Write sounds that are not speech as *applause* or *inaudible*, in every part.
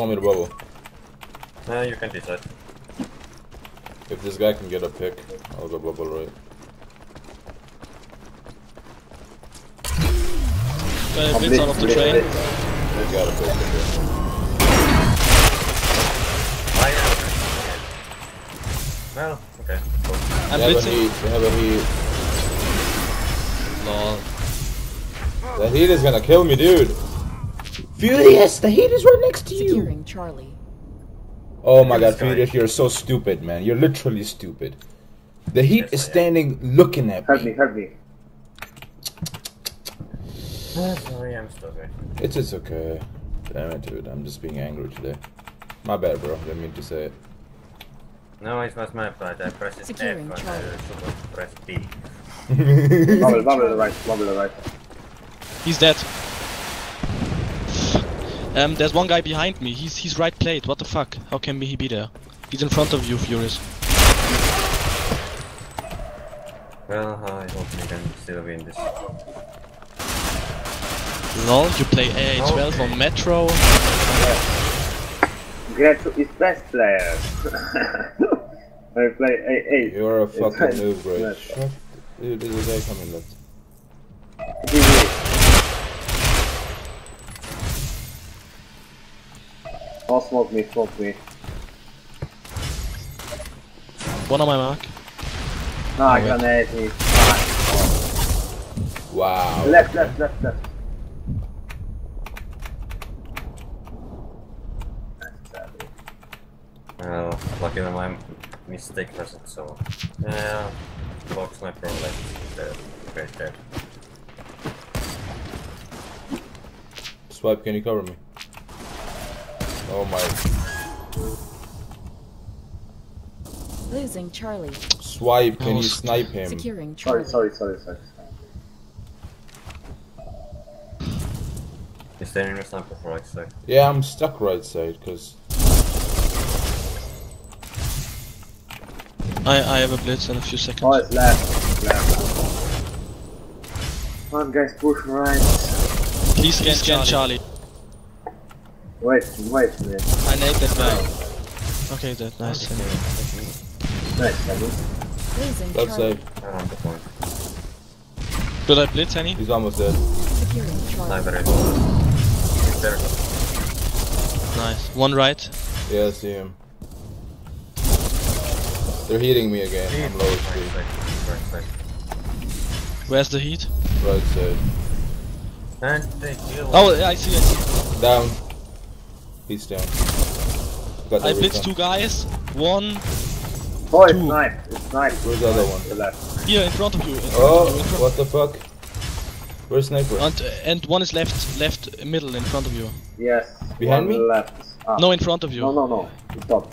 Where do you want me to bubble? Uh, you can decide. If this guy can get a pick, I'll go bubble right. Uh, Blitz out of the train. I got a pick. Okay. Well, okay. Cool. I'm They have a heat. They have a heat. Lol. The heat is gonna kill me, dude. Furious, the heat is right next to you. Securing Charlie. Oh my god, This. Furious, you're so stupid, man. You're literally stupid. The heat Yes, is standing looking at Help me, me. help me. Uh, sorry, I'm stupid. It's it's okay. Damn it, dude. I'm just being angry today. My bad, bro. Didn't mean to say it. No, it's was my bad. I pressed F Securing and I Charlie. should have pressed B. *laughs* Bubble, bubble the right, bubble the right. He's dead. Um, there's one guy behind me. He's he's right plate. What the fuck? How can he be there? He's in front of you, Furious. Well, I hope we can still win this. Lol, you play AA12 Okay. on Metro. Gretzo is best player. *laughs* I play A A. You're a fucking noob, bro. Shut. Dude, there's a guy coming left. Oh, smoke me, smoke me. One on my mark. No, oh, wait. grenade me. Wow. Left, left, left, left. Well, luckily my mistake wasn't so. Yeah, blocks my pro left. There, right there. Swipe, can you cover me? Oh my. Losing Charlie. Swipe, can Oh, you snipe him? Securing Sorry, Charlie. sorry, sorry, sorry. Is there any sniper for right side? Yeah, I'm stuck right side, cause I I have a blitz in a few Oh, seconds. it's left. Left. Come on, guys, push right. Please scan, scan Charlie. Wait, wait a minute. I need that guy. Okay, that nice. Nice, Sammy. Losing left Charlie. side. Around the point. Did I blitz any? He's almost dead. Sniper is. Is there? Nice. One right. Yeah, I see him. They're hitting me again. I'm low Right HP. Right side. Where's the heat? Right side. And they kill. Oh, I see it. Down. He's down. Got I blitzed two guys. One Oh, it's Two. knife. It's knife. Where's the other one? The left. here in front of you. In front Oh, of you, front- what the fuck? Where's sniper? And, and one is left, left middle in front of you. Yes. Behind me? Left. Ah. No, in front of you. No, no, no. Stop.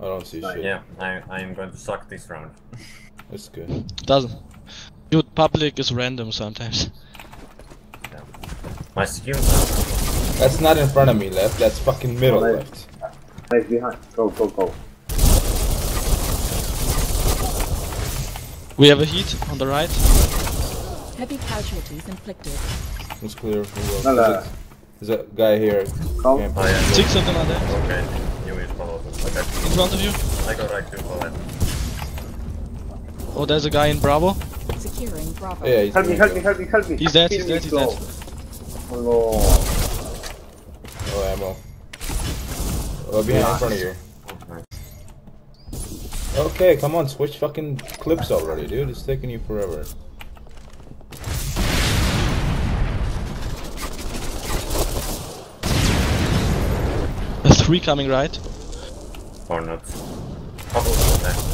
I don't see Nice. shit. Yeah, I I am going to suck this round. That's good. Doesn't. Dude, public is random sometimes. My skills are. That's not in front of me left. That's fucking middle Right. left. Nice behind. Go, go, go. We have a heat on the right. Heavy casualties inflicted. It's clear. Who else? No, no. There's a- a guy here. Oh yeah. Six of them are there. Okay. You will follow them. Okay. In front of you. I go right to follow. Oh, there's a guy in Bravo. Securing Bravo. Yeah, he's Help me, help me, help me, help me. He's dead, he's me dead, he's dead. Oh, no. Ammo. Oh, behind in front of you. Okay, come on, switch fucking clips already, dude. It's taking you forever. A three coming right. Or not. Couple of them.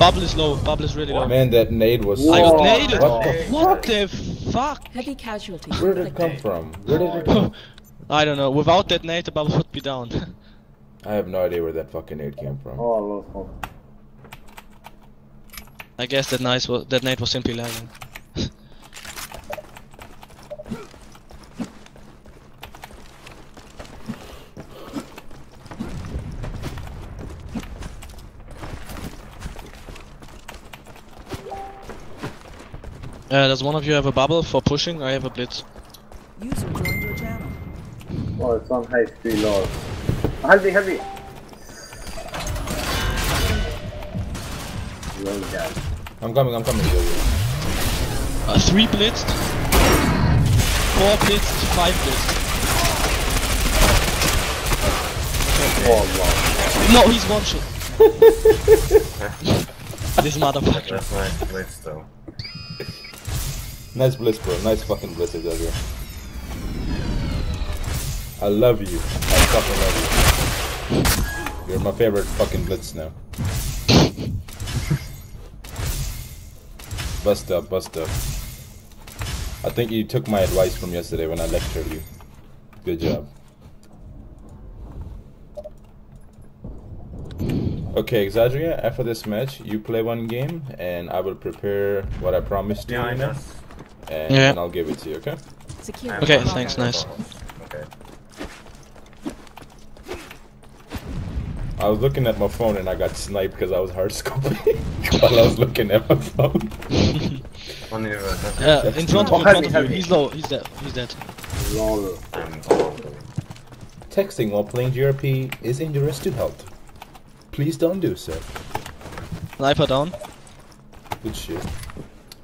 Bubble is low. Bubble is really low. Man, that nade was. I got Whoa. naded. What the What the fuck? Heavy casualties Where did it come from? Where did it come? *laughs* I don't know. Without that nade, the bubble would be down. *laughs* I have no idea where that fucking nade came from. Oh, low smoke. I guess that nice was that nade was simply lagging. Uh, does one of you have a bubble for pushing? I have a blitz. User joined your channel. Oh, it's on high speed low. Help me, help me. Low guy. I'm coming, I'm coming. Yo, yo. Uh, three blitzed. Four blitzed, five blitzed. Oh, wow. No, he's one shot. *laughs* *laughs* this motherfucker. That's my blitz though. Nice blitz, bro. Nice fucking blitz, Xavier. I love you. I fucking love you. You're my favorite fucking blitz now. *laughs* bust up, bust up. I think you took my advice from yesterday when I lectured you. Good job. Okay, Exagria, after this match, you play one game, and I will prepare what I promised you, Yeah, I know. And, Yeah. I'll give it to you, okay? Securing I'm Okay, thanks, nice. Okay. I was looking at my phone and I got sniped because I was hard scoping *laughs* while I was looking at my phone. *laughs* One in Uh, in front of, in front of you. He's low. He's dead. He's dead. Lol. I'm all over them. Texting while playing GRP is dangerous to health. Please don't do so. Sniper down. Good shit.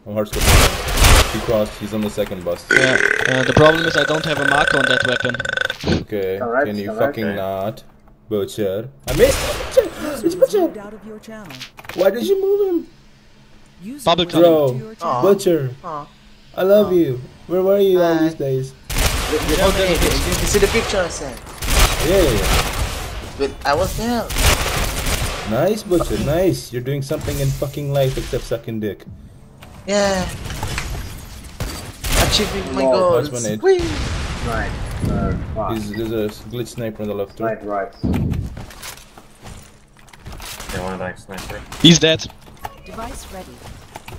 I'm hard scoping. He crossed. He's on the second bus. Yeah. Uh, the problem is I don't have a marker on that weapon. Okay. Alright, Can you fucking Okay. not? Butcher. I missed. Butcher. It's User Butcher. out of your channel. Why did you move him? User Bubble was coming. moved Bro. your channel. Butcher. Aw. I love you. Where were you all Hi. these days? Oh, there's did, did you see the picture I sent? Yeah, yeah, yeah. But I was there. Nice, Butcher. Nice. You're doing something in fucking life except sucking dick. Yeah. Achieving my Lol, goals. that's when it- Whee! Right. Uh, fuck. There's, there's a glitch sniper on the left. Right, right. They want like sniper. He's dead. Device ready.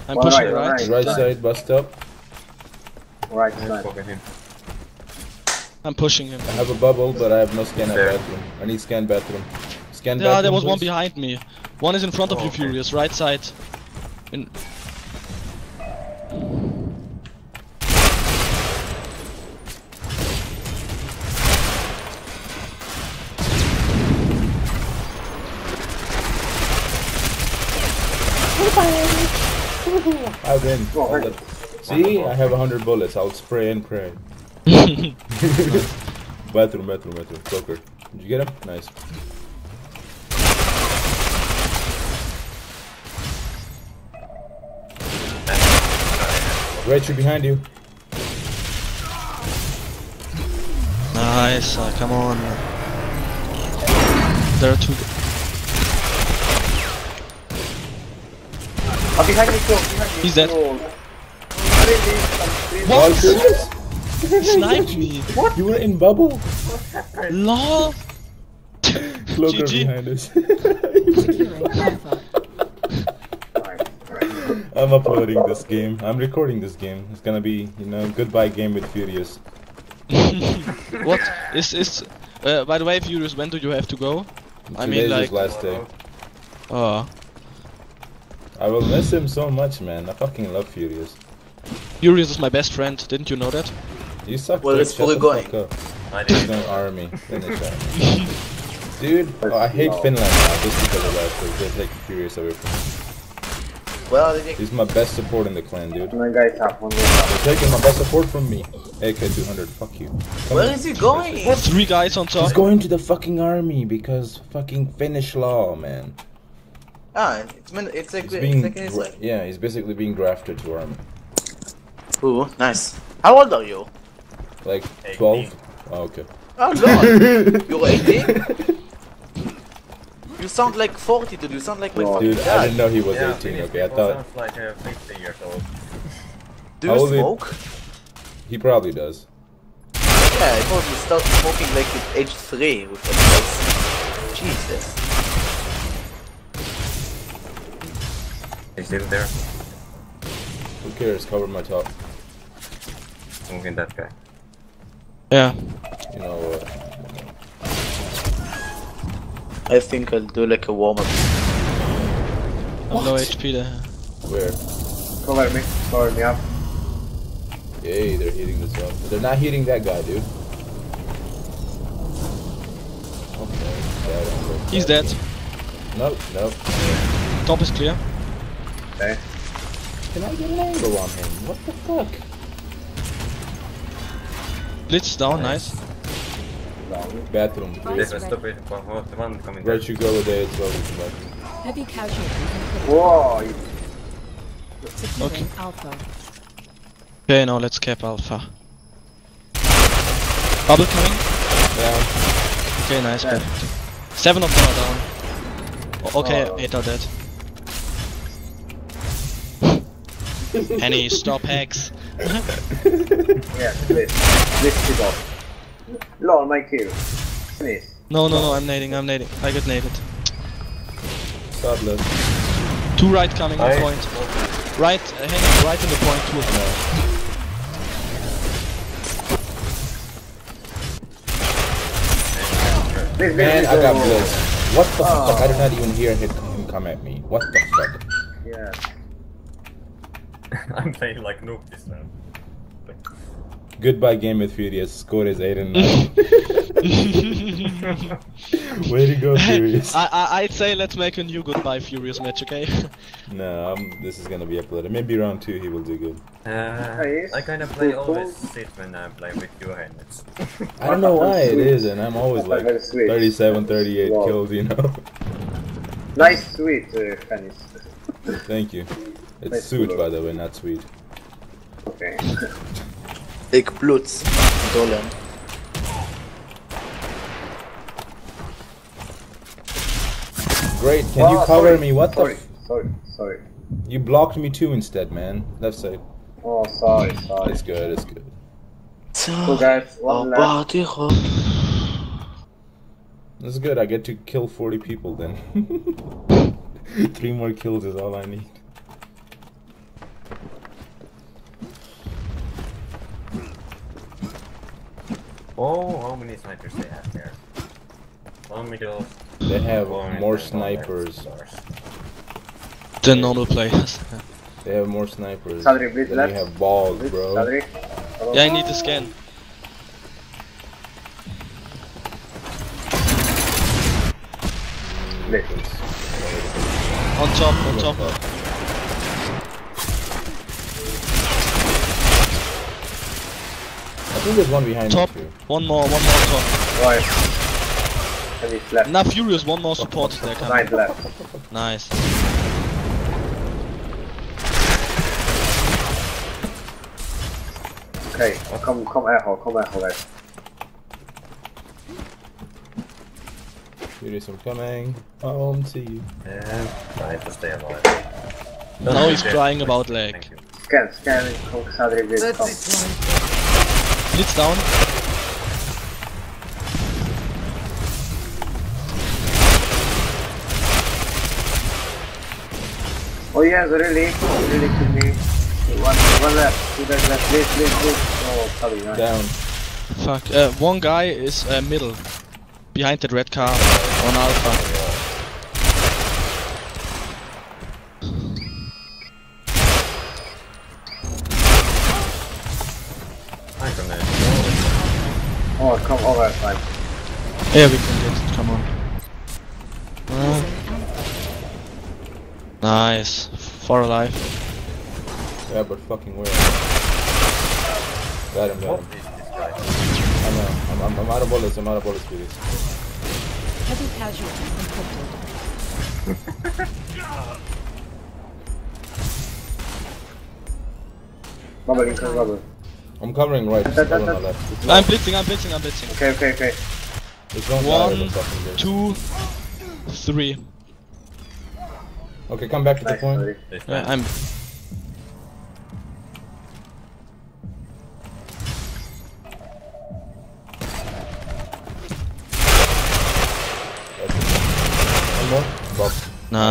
I'm One pushing right, right. right. Right side, bust up. Right I'm side. fucking him. I'm pushing him. I have a bubble, but I have no scan at bathroom. I need scan bathroom. Scan Yeah, bathroom. there was one behind me. One is in front of Oh, you, okay. Furious. Right side. In I win. Oh, I'll right. let- See, I have a hundred bullets. I'll spray and pray. *laughs* bathroom, bathroom, bathroom. Joker. Did you get him? Nice. Rachel behind you. nice. Uh, come on. There are two. Oh, behind me, kill, behind me. He's dead. Lol. All serious? He sniped me. What? You were in bubble. Lol. Cloaker GG. behind us. *laughs* Securing Alpha. Right, right. I'm uploading this game. I'm recording this game. It's gonna be, you know, goodbye game with Furious. *laughs* what is is? Uh, by the way, Furious, when do you have to go? I mean, like, his last day. oh, I will miss him so much, man. I fucking love Furious. Furious is my best friend. Didn't you know that? You suck. Well, it's Shut fully the going. I There's did. no army. Finish army. *laughs* Dude, oh, I hate Finland now just because of that. Because they're taking Furious away from me. Well, they- He's my best support in the clan, dude. One guy top, one guy top. They're taking my best support from me. AK200, fuck you. Come where on. is he going? Three guys on top. He's going to the fucking army because fucking Finnish law, man. Ah, it's min- it's like it's being, like gra- yeah, he's basically being grafted to army. Ooh, nice. How old are you? Like 12? Oh, okay. Oh lord, *laughs* you're 18. You sound like 40, dude. You sound like my Oh, fucking Dude, I didn't know he was Yeah, 18. Finnish Okay, I people thought sounds like uh, 50 years old. Do How you old is- smoke? he probably does. Yeah, I thought you start smoking like at age three with that face. Jesus. He's still there. Who cares? Cover my top. I'm Smoking that guy. Yeah. You know what? I think I'll do like a warm up. I'm low HP there. Where? Cover me, cover me up. Okay, they're hitting this one. They're not hitting that guy, dude. Okay, dead He's dead. Nope, nope. Top is clear. Okay. Can I get an angle on him? What the fuck? Blitz down, nice. Down. Bathroom, Device please. There's a stupid one, one- the one coming Where'd you go with it? Slowly come back. Heavy casualties inflicted. Whoa! you- Securing Alpha. Okay, now let's cap Alpha. Bubble coming. Yeah. Okay, nice. Yeah. Perfect. Seven of them are down. Okay, Oh. eight are dead. Penny, stop hacks. Yeah, please. Lift it off. Lol, my kill. Finish. No, no, no, I'm nading, I'm nading. I got naded. God bless. Two right coming on Aye. point. Right, uh, hanging right in the point, two of them. Please, Man, I got oh. What the Oh. fuck? I did not even hear him him come at me. What the fuck? Yeah. *laughs* I'm playing like noob this round. Goodbye, Game of Furious. Score is 8 and 9. *laughs* Way to go, Furious. I, I, I'd say let's make a new goodbye Furious match, okay? *laughs* No, um, this is gonna be uploaded. Maybe round 2 he will do good. Uh, I kinda play always cool. sit when I play with your helmets. I don't know why it is, and I'm always like 37, 38 Wow. kills, you know? Nice, sweet uh, finish. Thank you. It's Nice suit, by the way, not sweet. Okay. Ik bloed. Dolan. Great, can you Oh, cover sorry, me? What sorry, the f- Sorry, sorry. You blocked me too instead, man. Left side. Oh, sorry, sorry. It's good, it's good. So guys, one left. That's good, I get to kill 40 people then. *laughs* Three more kills is all I need. Oh, how many snipers they have there? One middle. They have one more snipers. left. The normal players. They have more snipers. Sadri, blitz Then left. you have balls, Blitz, bro. Sadri. yeah, I need to scan. Blitz. On top, on top. Think there's one behind Top. me too. One more, one more top. Right. Finish left. Now Furious, one more support *laughs* there coming. Nine left. Nice. Okay, oh, come, come echo, come echo, guys. Furious, I'm coming home to you. And trying to stay alive. Now he's crying about leg. Thank you. Scan, scan, come, Sadri, blitz, down. Oh yes, really, really kill me. One, one left, two guys left, blitz, blitz, blitz. Oh, Sadri, nice. Down. Fuck. Uh, one guy is uh, middle. Behind that red car on Alpha. I'm gonna. Oh, come over, time. Yeah, we can get it. Come on. Uh, nice. Four alive. Yeah, but fucking where? Got him, got him. is this guy? I know. I'm, I'm, I'm out of bullets. I'm out of bullets, Furious. Heavy casualties inflicted. Bubble, you can bubble. I'm covering right. That- that- that- left. I'm blitzing, I'm blitzing, I'm blitzing. Okay, okay, okay. There's one, guy One, with a fucking blitz. Two, three. Okay, come back to the point. Yeah. I'm.